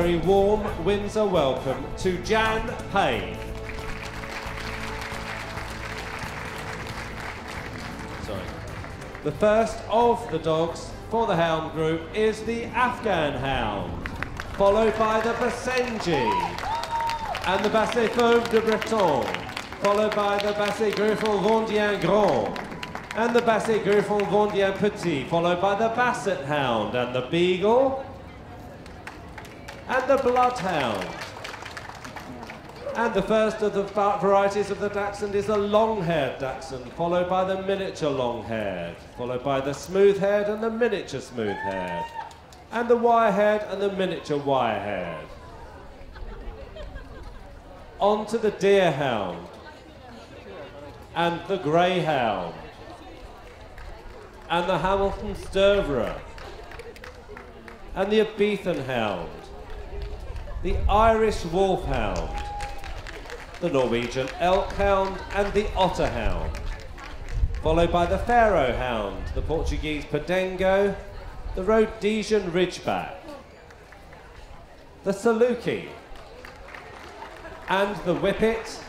very warm Windsor welcome to Jan Pain. Sorry. The first of the dogs for the hound group is the Afghan hound, followed by the Basenji and the Basset Fauve de Bretagne, followed by the Basset Griffon Vendéen Grand and the Basset Griffon Vendéen Petit, followed by the Basset Hound and the Beagle and the Bloodhound. And the first of the varieties of the Dachshund is the long-haired Dachshund, followed by the miniature long-haired, followed by the smooth-haired and the miniature smooth-haired, and the wire-haired and the miniature wire-haired. On to the Deerhound. And the Greyhound. And the Hamilton Stövare and the Ibizan Hound, the Irish Wolfhound, the Norwegian Elk Hound and the Otter Hound, followed by the Pharaoh Hound, the Portuguese Podengo, the Rhodesian Ridgeback, the Saluki, and the Whippet,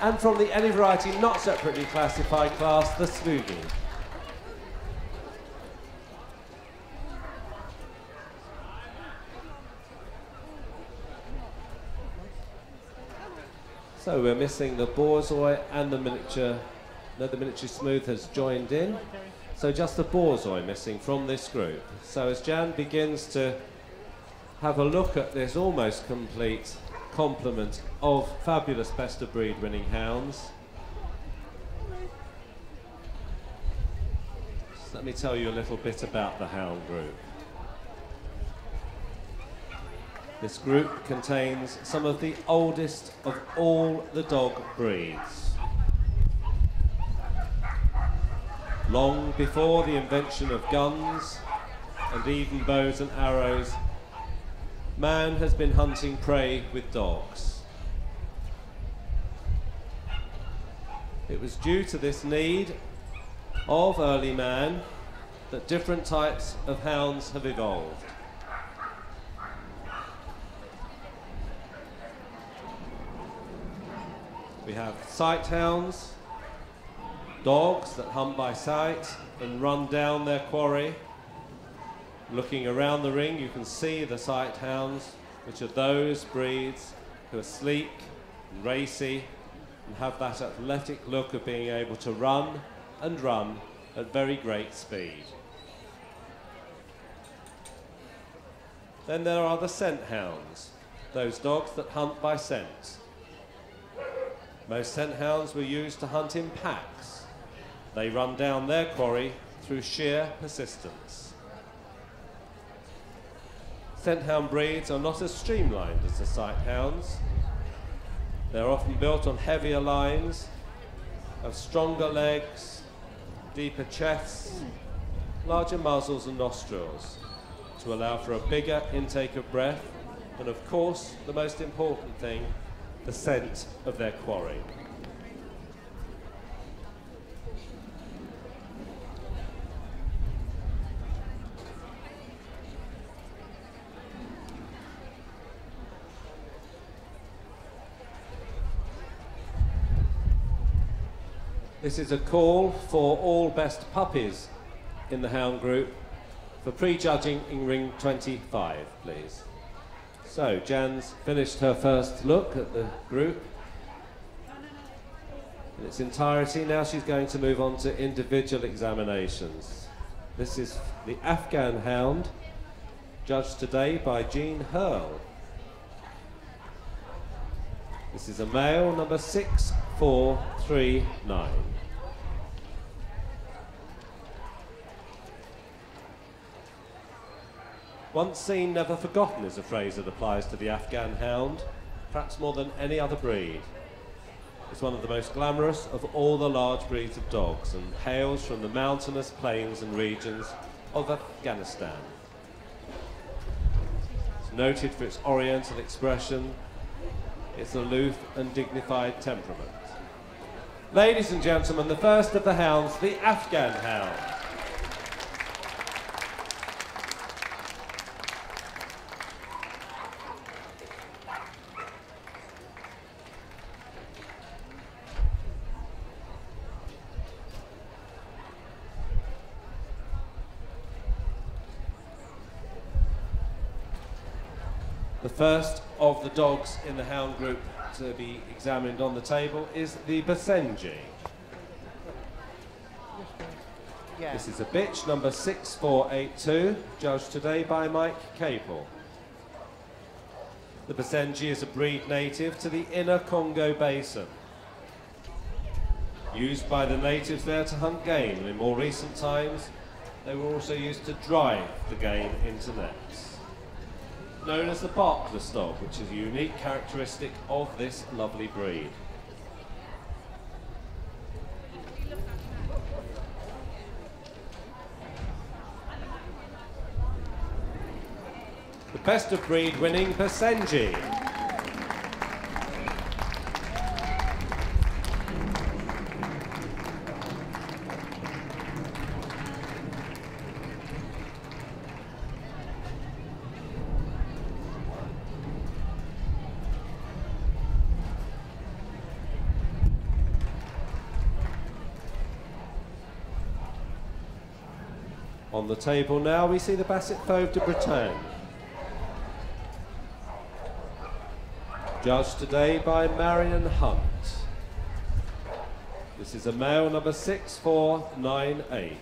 and from the any variety not separately classified class, the Swoogie. So we're missing the Borzoi and the miniature. No, the miniature smooth has joined in. So just the Borzoi missing from this group. So as Jan begins to have a look at this almost complete complement of fabulous best of breed winning hounds. Let me tell you a little bit about the hound group. This group contains some of the oldest of all the dog breeds. Long before the invention of guns and even bows and arrows, man has been hunting prey with dogs. It was due to this need of early man that different types of hounds have evolved. We have sight hounds, dogs that hunt by sight and run down their quarry. Looking around the ring, you can see the sight hounds, which are those breeds who are sleek and racy and have that athletic look of being able to run and run at very great speed. Then there are the scent hounds, those dogs that hunt by scent. Most scent hounds were used to hunt in packs. They run down their quarry through sheer persistence. Scent hound breeds are not as streamlined as the sight hounds. They're often built on heavier lines, have stronger legs, deeper chests, larger muzzles and nostrils to allow for a bigger intake of breath, and of course, the most important thing, the scent of their quarry. This is a call for all best puppies in the hound group for prejudging in ring 25, please. So, Jan's finished her first look at the group in its entirety. Now she's going to move on to individual examinations. This is the Afghan hound, judged today by Jean Hurl. This is a male, number 6439. Once seen, never forgotten is a phrase that applies to the Afghan hound, perhaps more than any other breed. It's one of the most glamorous of all the large breeds of dogs and hails from the mountainous plains and regions of Afghanistan. It's noted for its oriental expression, its aloof and dignified temperament. Ladies and gentlemen, the first of the hounds, the Afghan hound. First of the dogs in the hound group to be examined on the table is the Basenji. Yeah. This is a bitch, number 6482, judged today by Mike Capel. The Basenji is a breed native to the inner Congo Basin. Used by the natives there to hunt game, and in more recent times, they were also used to drive the game into nets. Known as the barkless dog, which is a unique characteristic of this lovely breed. The best of breed winning Basenji. Table now, we see the Basset Fauve de Bretagne. Judged today by Marion Hunt. This is a male number 6498.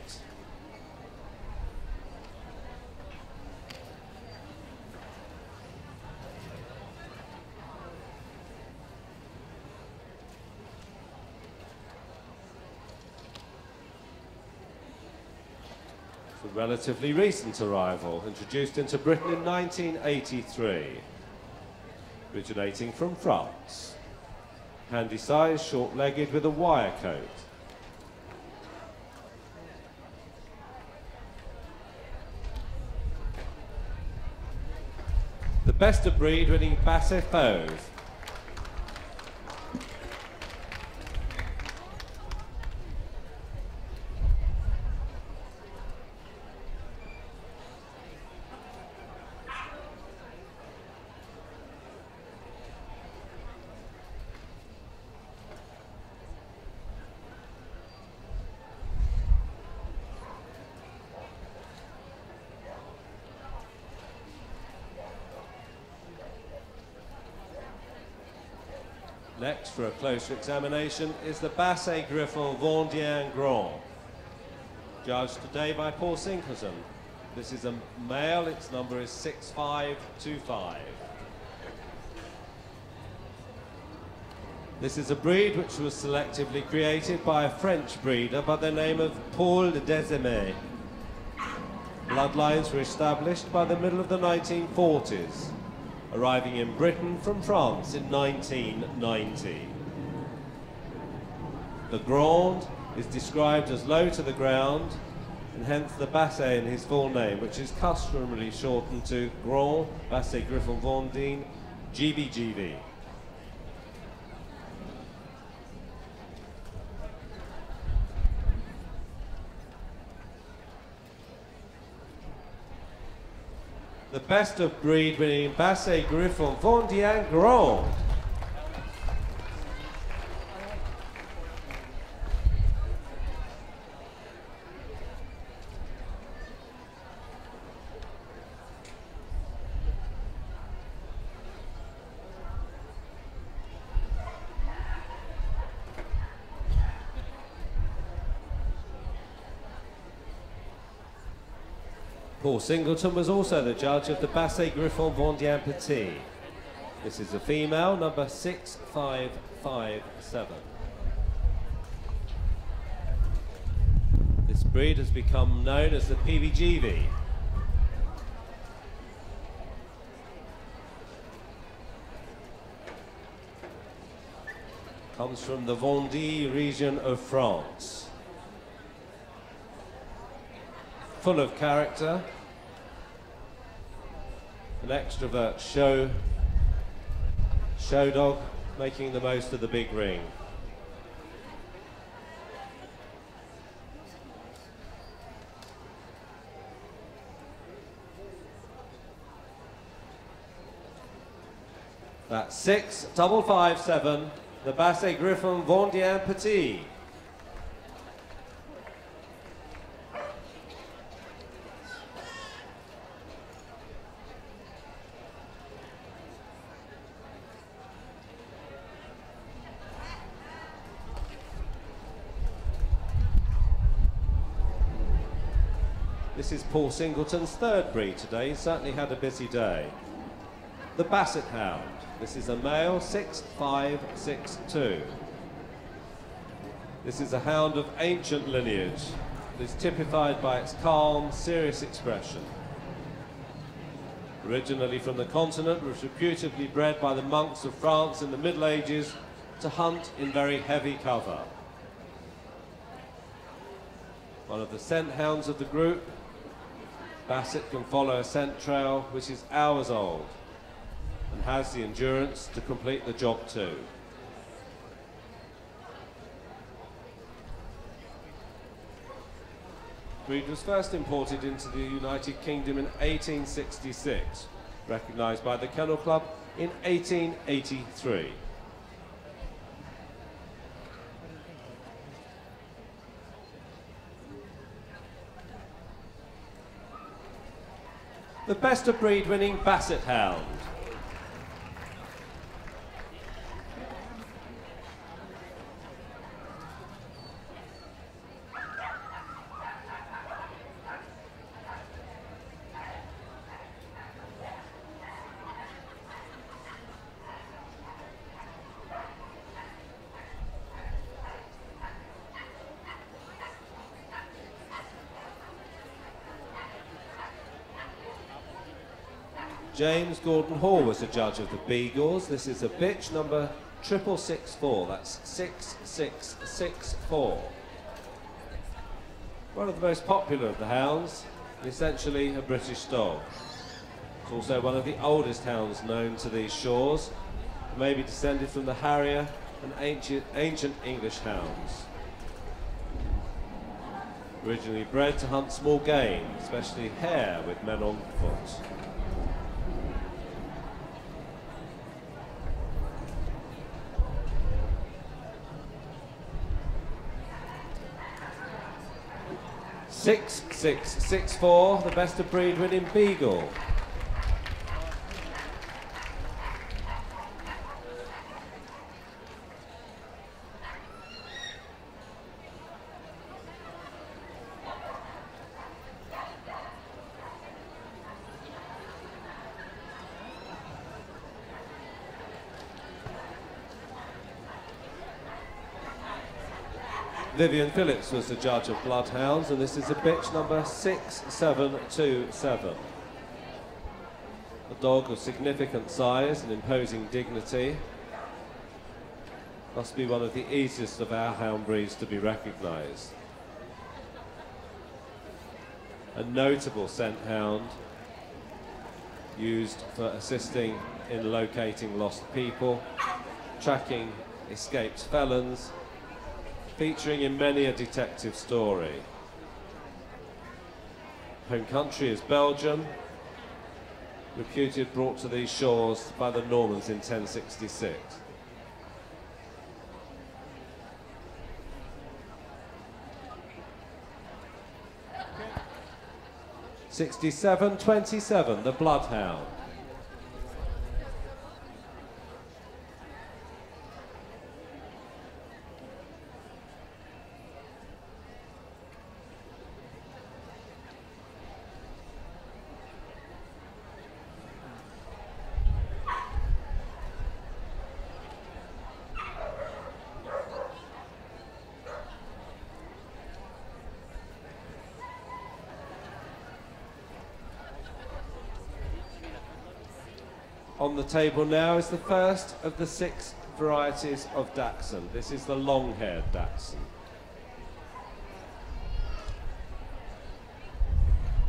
A relatively recent arrival, introduced into Britain in 1983 originating from France. Handy size, short-legged with a wire coat. The best of breed winning Basset Fauve. Next, for a closer examination, is the Basset Griffon Vendéen Grand. Judged today by Paul Singleton. This is a male, its number is 6525. This is a breed which was selectively created by a French breeder by the name of Paul de Desimé. Bloodlines were established by the middle of the 1940s arriving in Britain from France in 1990. The Grand is described as low to the ground, and hence the Basset in his full name, which is customarily shortened to Grand Basset Griffon Vendéen, GBGV. The best of breed winning Basset Griffon Vendéen Grand. Singleton was also the judge of the Basset Griffon Vendéen Petit. This is a female, number 6557. This breed has become known as the PBGV. Comes from the Vendée region of France. full of character, an extrovert show, show dog, making the most of the big ring. That's six, double five, seven, the Basset Griffon Vendéen Petit. This is Paul Singleton's third breed today. He certainly had a busy day. The Basset Hound. This is a male 6562. This is a hound of ancient lineage. It is typified by its calm, serious expression. Originally from the continent, was reputedly bred by the monks of France in the Middle Ages to hunt in very heavy cover. One of the scent hounds of the group, Basset can follow a scent trail which is hours old and has the endurance to complete the job too. Breed was first imported into the United Kingdom in 1866, recognised by the Kennel Club in 1883. The best of breed winning Basset Hound. James Gordon Hall was the judge of the Beagles. This is a bitch number triple six four. That's six six six four. One of the most popular of the hounds, essentially a British dog. It's also one of the oldest hounds known to these shores, maybe descended from the Harrier and ancient, ancient English hounds. Originally bred to hunt small game, especially hare with men on foot. Six, six, six, four, the best of breed winning Beagle. Vivian Phillips was the judge of Bloodhounds, and this is a bitch number 6727. A dog of significant size and imposing dignity. Must be one of the easiest of our hound breeds to be recognised. A notable scent hound used for assisting in locating lost people, tracking escaped felons, featuring in many a detective story. Home country is Belgium, reputed brought to these shores by the Normans in 1066. Sixty-seven, twenty-seven, the Bloodhound. On the table now is the first of the six varieties of Dachshund. This is the long-haired Dachshund.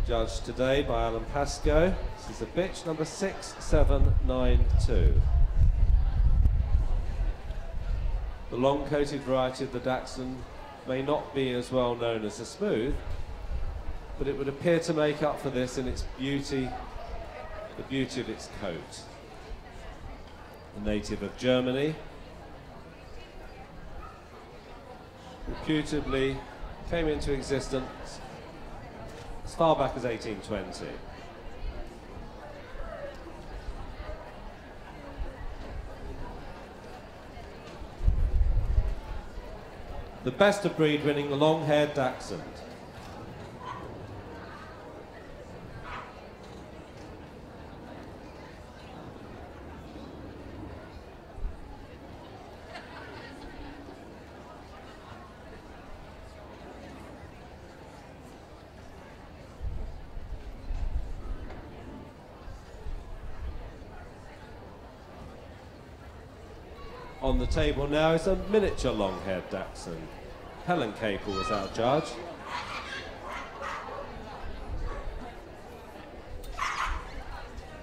Judged today by Alan Pascoe. This is a bitch number 6792. The long-coated variety of the Dachshund may not be as well known as the smooth, but it would appear to make up for this in its beauty, the beauty of its coat a native of Germany. Reputably came into existence as far back as 1820. The best of breed winning the long-haired Dachshund. On the table now is a miniature long-haired Dachshund. Helen Capel was our judge.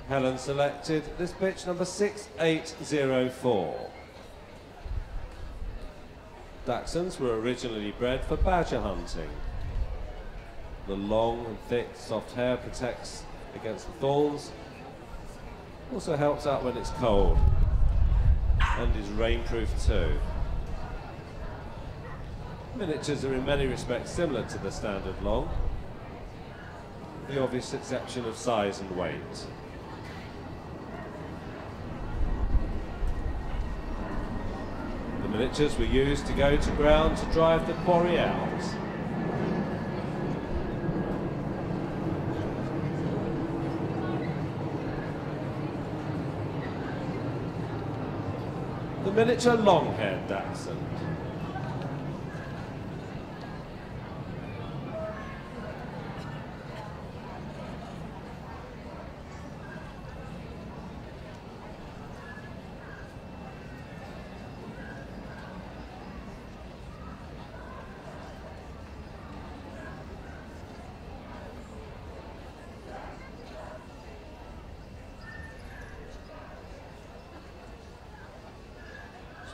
Helen selected this bitch number 6804. Dachshunds were originally bred for badger hunting. The long and thick soft hair protects against the thorns, also helps out when it's cold, and is rainproof too. Miniatures are in many respects similar to the standard long, the obvious exception of size and weight. The miniatures were used to go to ground to drive the quarry out. Miniature long-haired dachshund.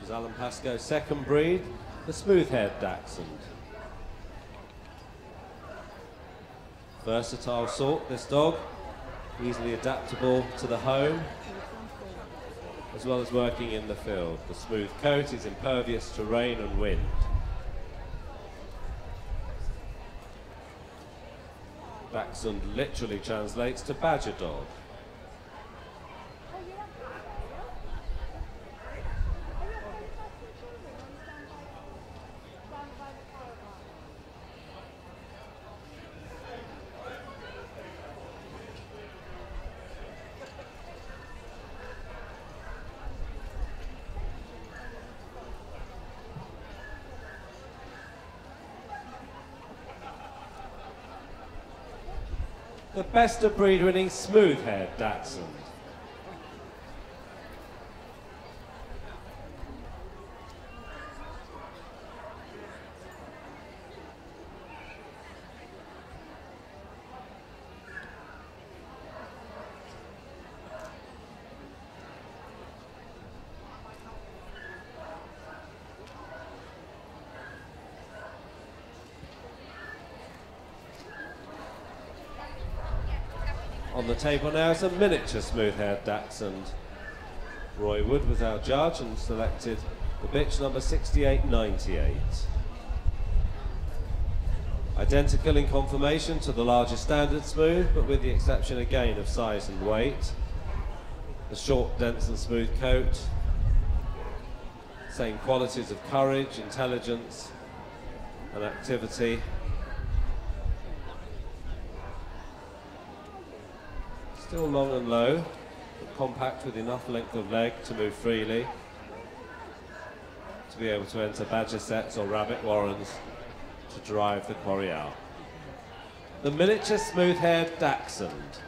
Was Alan Pascoe's second breed, the smooth-haired dachshund. Versatile sort, this dog, easily adaptable to the home, as well as working in the field. The smooth coat is impervious to rain and wind. Dachshund literally translates to badger dog. Best of breed winning smooth haired Dachshund. On the table now is a miniature smooth-haired dachshund. Roy Wood was our judge and selected the bitch number 6898. Identical in conformation to the larger standard smooth, but with the exception again of size and weight. The short, dense and smooth coat. Same qualities of courage, intelligence and activity. Still long and low, but compact with enough length of leg to move freely, to be able to enter badger sets or rabbit warrens to drive the quarry out. The miniature smooth-haired dachshund.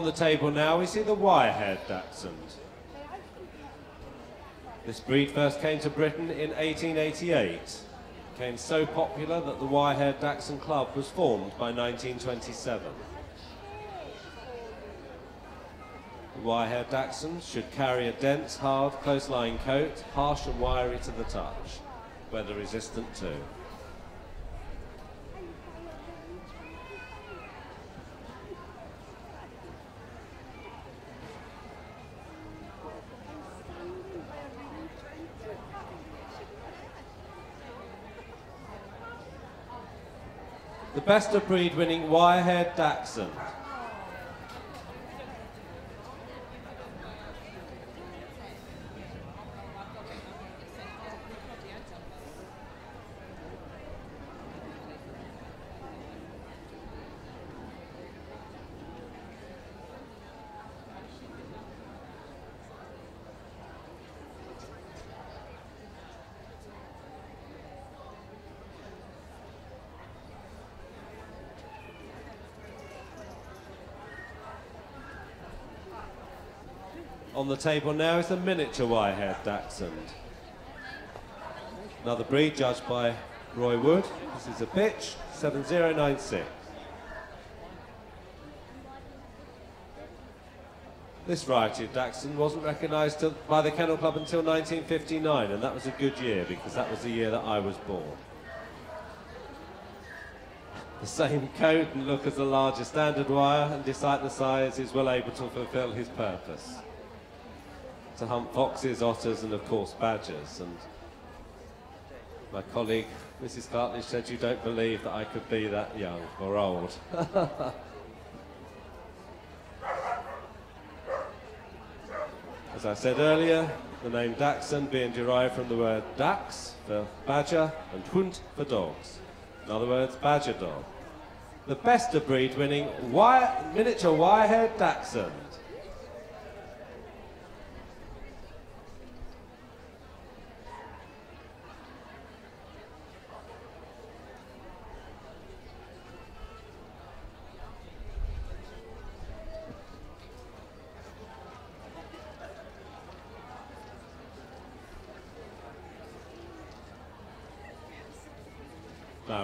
On the table now we see the wire-haired dachshund. This breed first came to Britain in 1888. Became so popular that the wire-haired dachshund club was formed by 1927. The wire-haired dachshund should carry a dense, hard, close-lying coat, harsh and wiry to the touch, weather resistant too. Best of breed winning wire-haired dachshund. The table now is a miniature wire-haired Dachshund. Another breed judged by Roy Wood. This is a bitch, 7096. This variety of Dachshund wasn't recognised by the Kennel Club until 1959, and that was a good year because that was the year that I was born. The same coat and look as the larger standard wire, and despite the size, is well able to fulfil his purpose. To hunt foxes, otters, and of course badgers. And my colleague, Mrs. Cartledge, said you don't believe that I could be that young or old. As I said earlier, the name Dachshund being derived from the word Dachs for badger and Hund for dogs. In other words, badger dog. The best of breed winning wire, miniature wire-haired Dachshund.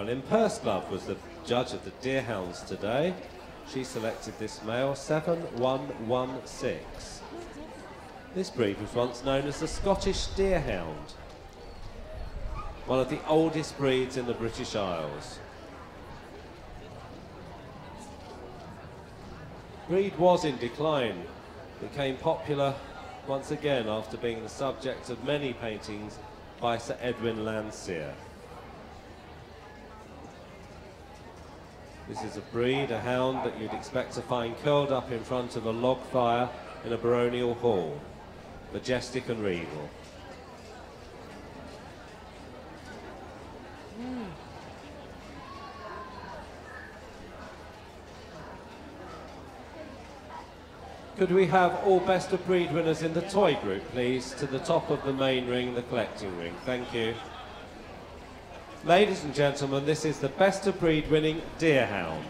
Marilyn Pursglove was the judge of the Deerhounds today. She selected this male 7116. This breed was once known as the Scottish Deerhound, one of the oldest breeds in the British Isles. Breed was in decline, became popular once again after being the subject of many paintings by Sir Edwin Landseer. This is a breed, a hound that you'd expect to find curled up in front of a log fire in a baronial hall, majestic and regal. Could we have all best of breed winners in the toy group, please, to the top of the main ring, the collecting ring. Thank you. Ladies and gentlemen, this is the best of breed winning Deerhound.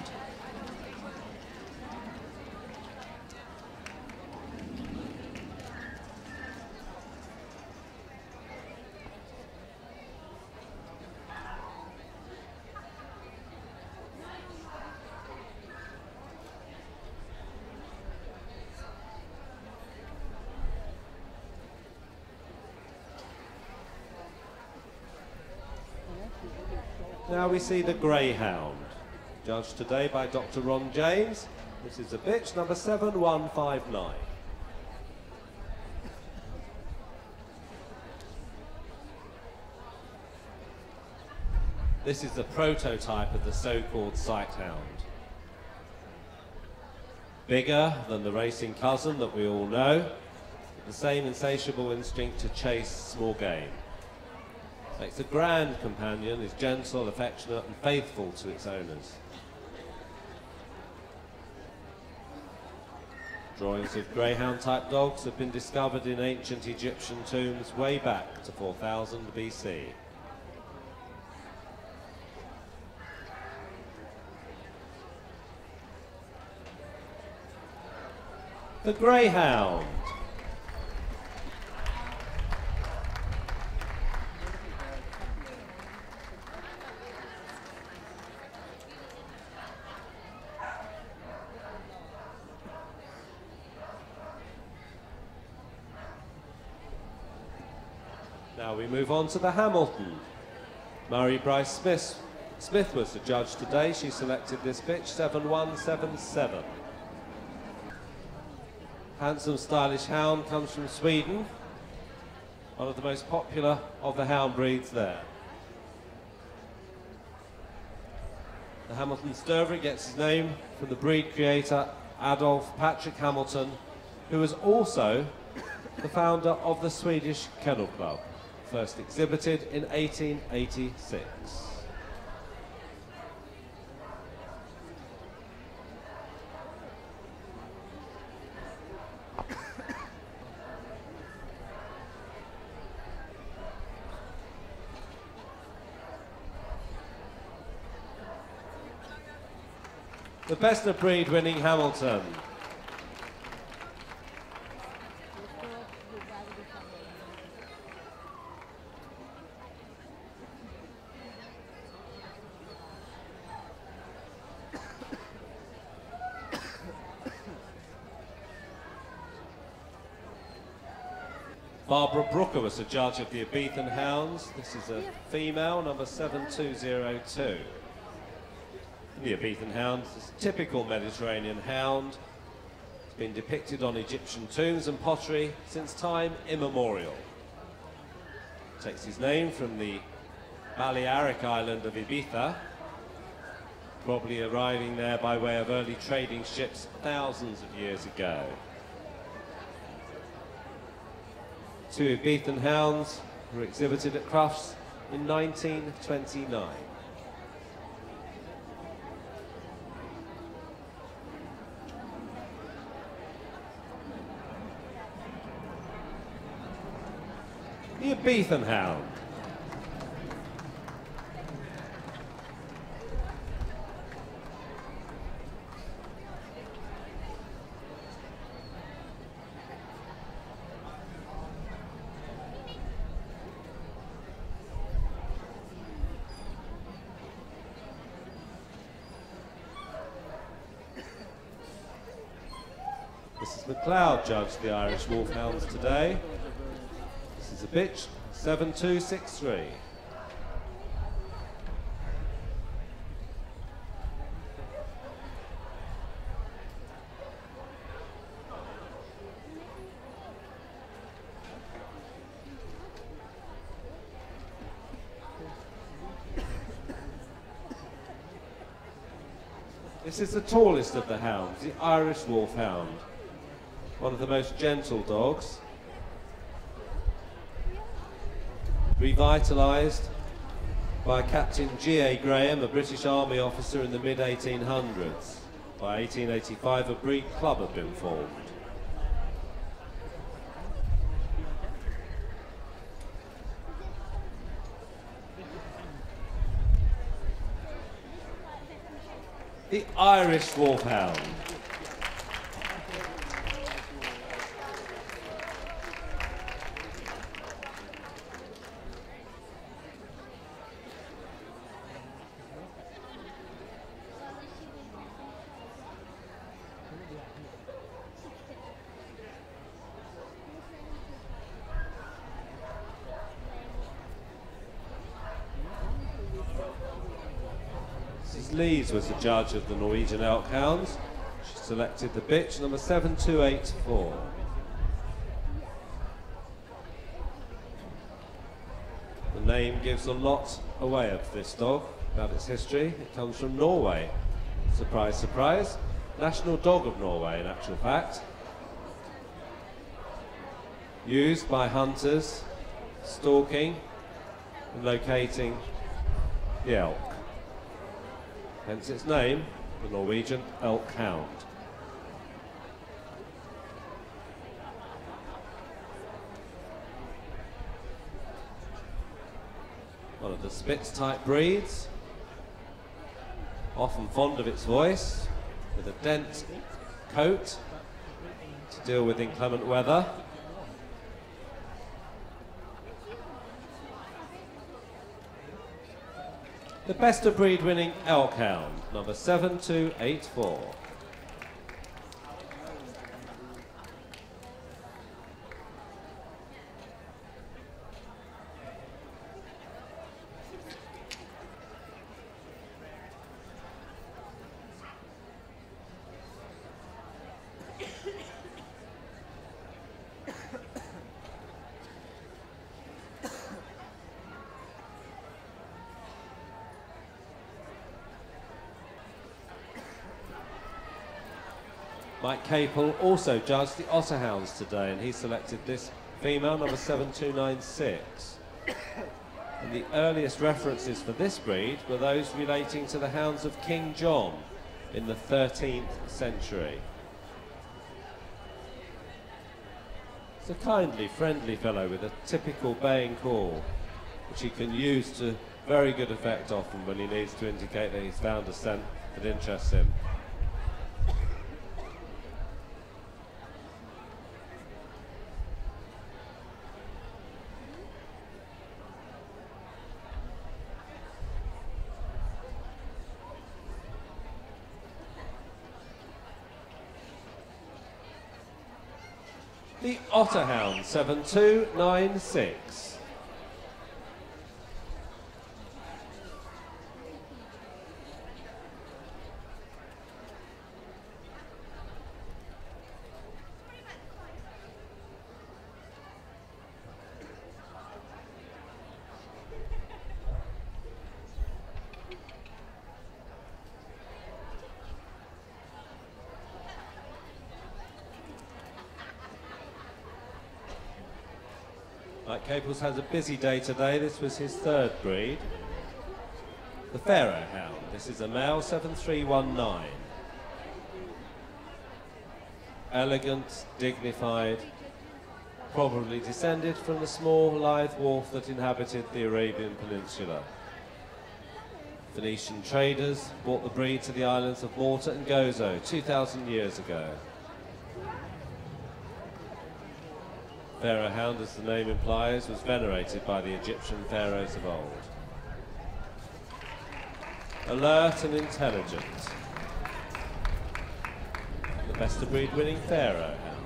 Now we see the Greyhound, judged today by Dr. Ron James. This is a bitch, number 7159. This is the prototype of the so-called Sighthound. Bigger than the racing cousin that we all know, the same insatiable instinct to chase small game. Makes a grand companion, is gentle, affectionate and faithful to its owners. Drawings of greyhound type dogs have been discovered in ancient Egyptian tombs way back to 4000 BC. The greyhound. Now we move on to the Hamilton. Murray Bryce Smith, Smith was the judge today. She selected this bitch, 7177. Handsome, stylish hound comes from Sweden. One of the most popular of the hound breeds there. The Hamilton Stövare gets his name from the breed creator Adolf Patrick Hamilton, who was also the founder of the Swedish Kennel Club first exhibited in 1886. the best of breed winning Hamilton. Was the judge of the Ibizan Hounds. This is a female, number 7202. The Ibizan Hound is a typical Mediterranean hound. It's been depicted on Egyptian tombs and pottery since time immemorial. It takes his name from the Balearic island of Ibiza, probably arriving there by way of early trading ships thousands of years ago. Two Ibizan hounds were exhibited at Crufts in 1929. The Ibizan hound. Mrs. McLeod judged the Irish Wolfhounds today. This is a bitch, 7263. This is the tallest of the hounds, the Irish Wolfhound. One of the most gentle dogs. Revitalised by Captain G.A. Graham, a British Army officer in the mid 1800s. By 1885, a breed club had been formed. The Irish Wolfhound. Mrs. Lees was the judge of the Norwegian Elk Hounds. She selected the bitch number 7284. The name gives a lot away of this dog, about its history. It comes from Norway. Surprise, surprise. National dog of Norway, in actual fact. Used by hunters, stalking and locating the elk. Hence its name, the Norwegian elk hound. One of the Spitz type breeds, often fond of its voice, with a dense coat to deal with inclement weather. The best of breed winning elk hound, number 7284. Mike Capel also judged the Otterhounds today, and he selected this female, number 7296. And the earliest references for this breed were those relating to the hounds of King John in the 13th century. It's a kindly, friendly fellow with a typical baying call, which he can use to very good effect often when he needs to indicate that he's found a scent that interests him. The Otterhound 7296. Mike Caples has a busy day today. This was his third breed. The Pharaoh Hound. This is a male 7319. Elegant, dignified, probably descended from the small lithe wolf that inhabited the Arabian Peninsula. Phoenician traders brought the breed to the islands of Malta and Gozo 2,000 years ago. Pharaoh hound, as the name implies, was venerated by the Egyptian pharaohs of old. Alert and intelligent. The best of breed winning Pharaoh hound.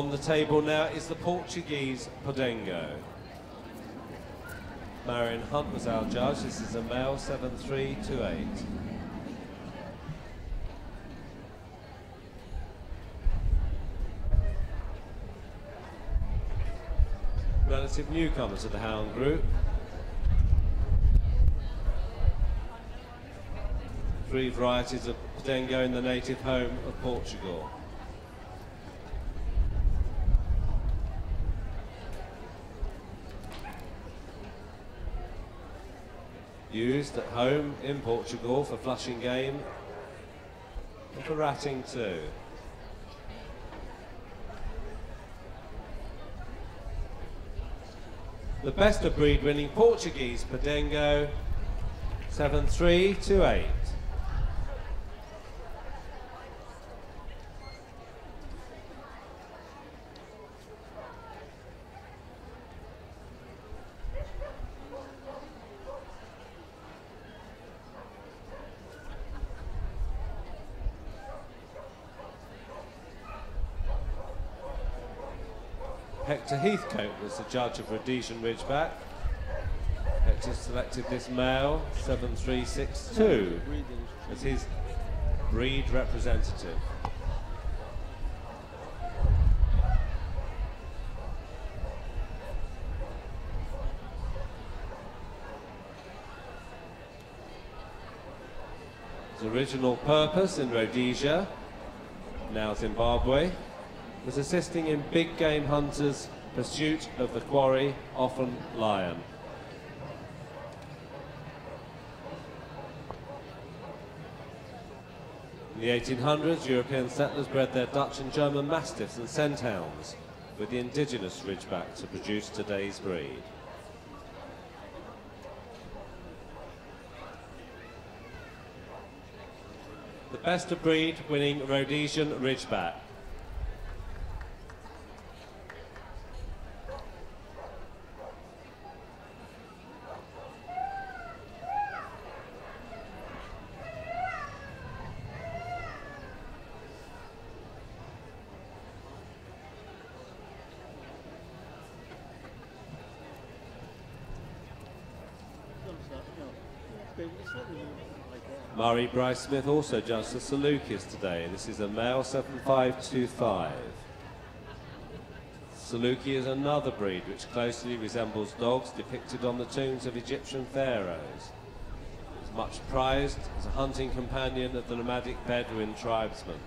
On the table now is the Portuguese Podengo. Marion Hunt was our judge. This is a male 7328. Relative newcomer to the hound group. Three varieties of Podengo in the native home of Portugal. Used at home in Portugal for flushing game and for ratting too. The best of breed winning Portuguese Podengo 7328. Hector Heathcote was the judge of Rhodesian Ridgeback. Hector selected this male, 7362, as his breed representative. His original purpose in Rhodesia, now Zimbabwe, was assisting in big game hunters' pursuit of the quarry, often lion. In the 1800s, European settlers bred their Dutch and German mastiffs and scenthounds with the indigenous ridgeback to produce today's breed. The best of breed winning Rhodesian Ridgeback. Bryce Smith also judged the Salukis today. This is a male 7525. Saluki is another breed which closely resembles dogs depicted on the tombs of Egyptian pharaohs. It's much prized as a hunting companion of the nomadic Bedouin tribesmen.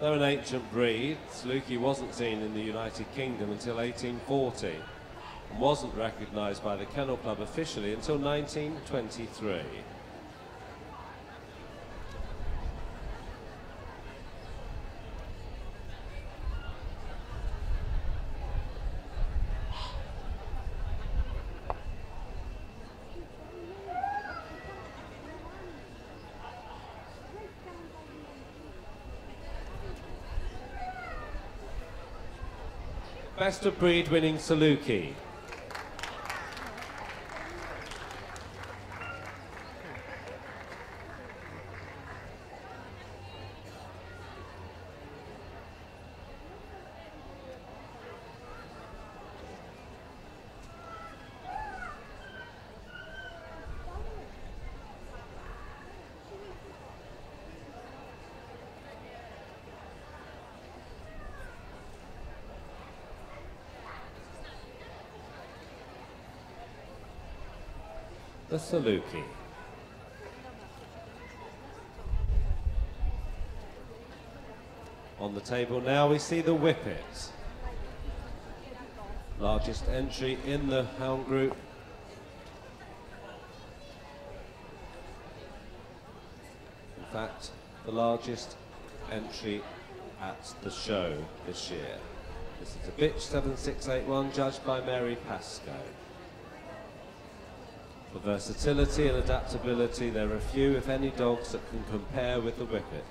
Though an ancient breed, Saluki wasn't seen in the United Kingdom until 1840 and wasn't recognised by the Kennel Club officially until 1923. Best of breed winning Saluki. Saluki. On the table now we see the Whippet. Largest entry in the hound group. In fact, the largest entry at the show this year. This is a bitch 7681 judged by Mary Pascoe. For versatility and adaptability, there are few, if any, dogs that can compare with the Whippet.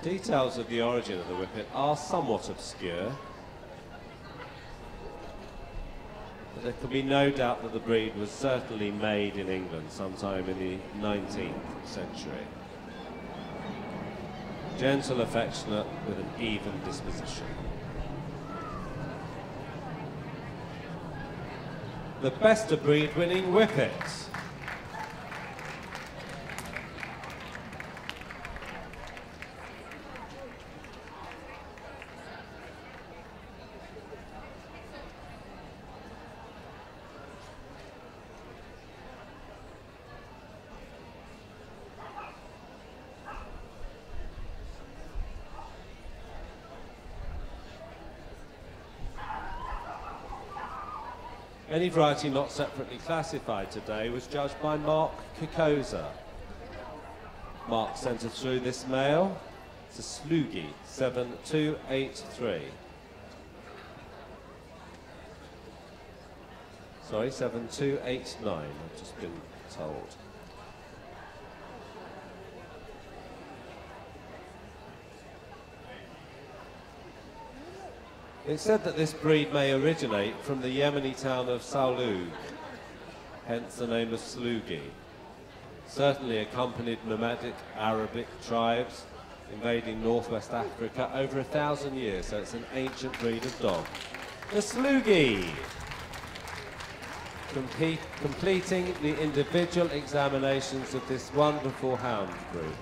Details of the origin of the Whippet are somewhat obscure, but there can be no doubt that the breed was certainly made in England sometime in the 19th century. Gentle, affectionate, with an even disposition. The best of breed winning Whippets. Variety not separately classified today was judged by Mark Kikoza. Mark sent us through this male to Sloughi, 7283. Sorry, 7289, I've just been told. It's said that this breed may originate from the Yemeni town of Saulug, hence the name of Sloughi. Certainly accompanied nomadic Arabic tribes invading northwest Africa over a thousand years, so it's an ancient breed of dog. The Sloughi! completing the individual examinations of this wonderful hound group.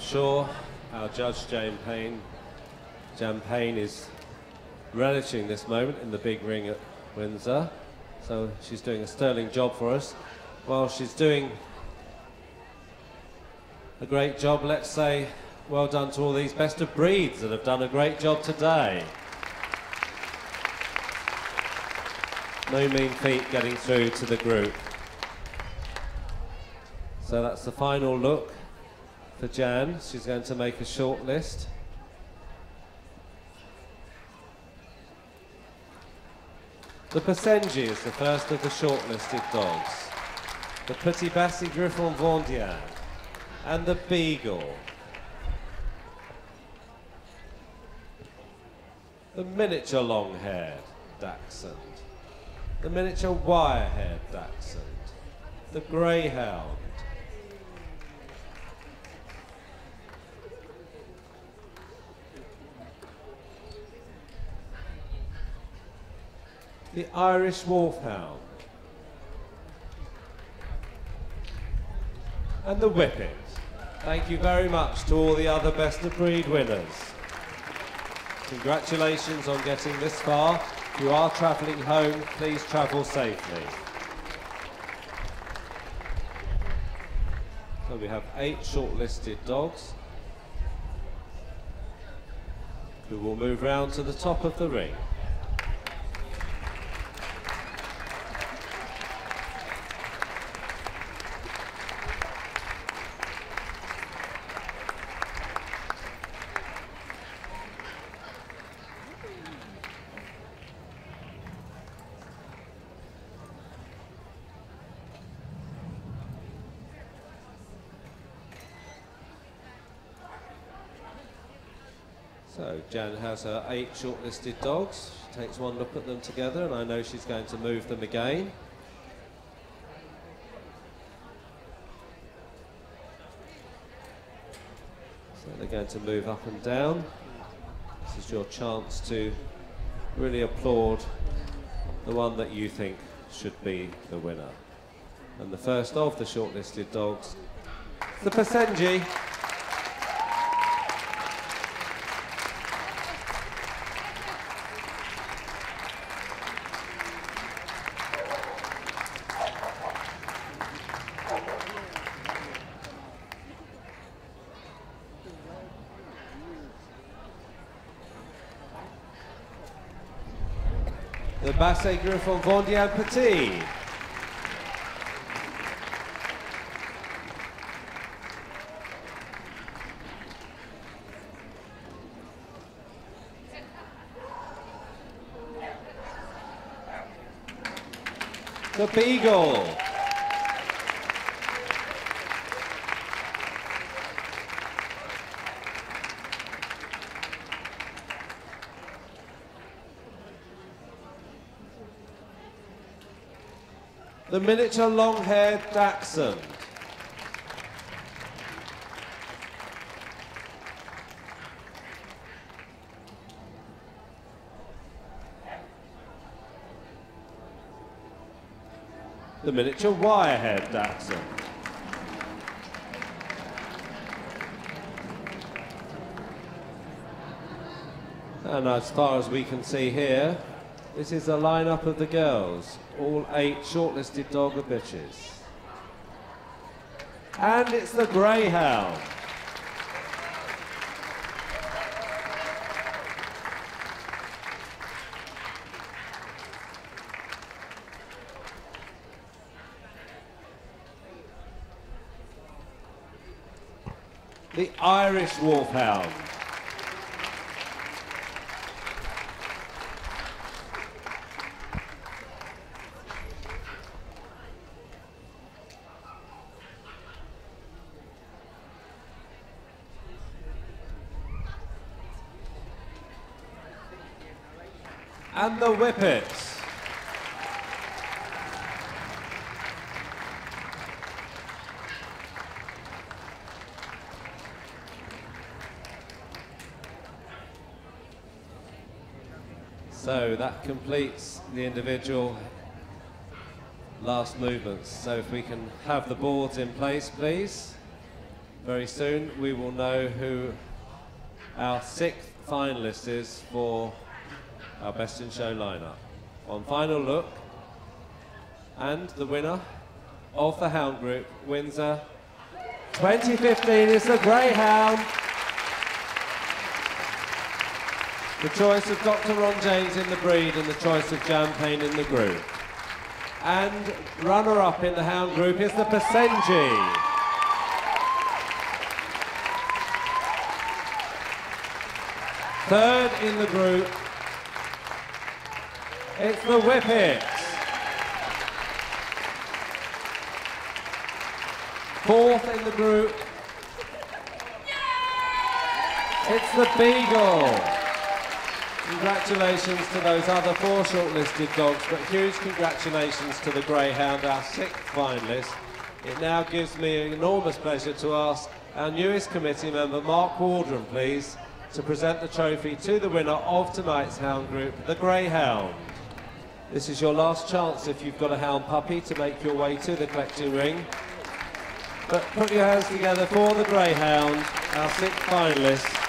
I'm sure our judge, Jane Pain, Jan Pain, is relishing this moment in the big ring at Windsor. So she's doing a sterling job for us. While she's doing a great job, let's say well done to all these best of breeds that have done a great job today. No mean feat getting through to the group. So that's the final look for Jan. She's going to make a short list. The Basenji is the first of the shortlisted dogs. The Petit Basset Griffon Vendéen and the Beagle. The miniature long-haired Dachshund. The miniature wire-haired Dachshund. The Greyhound. The Irish Wolfhound, and the Whippet. Thank you very much to all the other best of breed winners. Congratulations on getting this far. If you are travelling home, please travel safely. So we have eight shortlisted dogs who will move round to the top of the ring. So Jan has her eight shortlisted dogs. She takes one look at them together and I know she's going to move them again. So they're going to move up and down. This is your chance to really applaud the one that you think should be the winner. And the first of the shortlisted dogs, the Basenji. Basset Griffon Vendéen Petit. The Beagle. The miniature long-haired Dachshund. The miniature wire-haired Dachshund. And as far as we can see here, this is a lineup of the girls, all eight shortlisted dog of bitches. And it's the Greyhound. The Irish Wolfhound. And the Whippets. So that completes the individual last movements. So if we can have the boards in place, please. Very soon we will know who our sixth finalist is for our best in show lineup. On final look, and the winner of the Hound Group, Windsor 2015 is the Greyhound. The choice of Dr. Ron James in the breed and the choice of Jan Pain in the group. And runner-up in the Hound Group is the Basenji. Third in the group it's the Whippets. Fourth in the group. It's the Beagle. Congratulations to those other four shortlisted dogs, but huge congratulations to the Greyhound, our sixth finalist. It now gives me an enormous pleasure to ask our newest committee member, Mark Waldron, please, to present the trophy to the winner of tonight's Hound Group, the Greyhound. This is your last chance if you've got a hound puppy to make your way to the collecting ring. But put your hands together for the Greyhound, our sixth finalist.